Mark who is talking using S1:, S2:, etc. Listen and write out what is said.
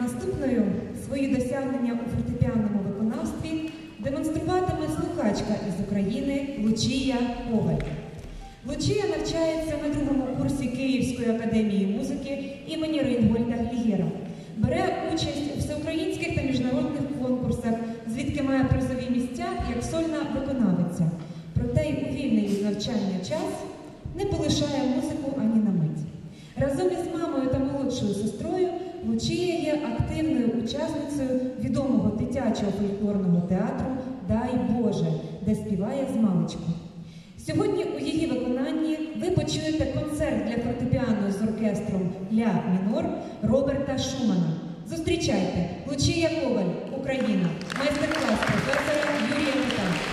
S1: Наступною свої досягнення у фортепіанному виконавстві демонструватиме слухачка із України Лучія Коваль. Лучія навчається на другому курсі Київської академії музики імені Рейнгольда Глігера. Бере участь у всеукраїнських та міжнародних конкурсах, звідки має призові місця як сольна виконавиця. Проте й у вільний від навчання час не полишає музику ані на мить. Разом із мамою та молодшою сестрою Лучія є активною учасницею відомого дитячого фольклорного театру Дай Боже, де співає з маличку. Сьогодні у її виконанні ви почуєте концерт для фортепіано з оркестром Ля мінор Роберта Шумана. Зустрічайте Лучія Коваль, Україна, майстер-клас професора Юрія Мита.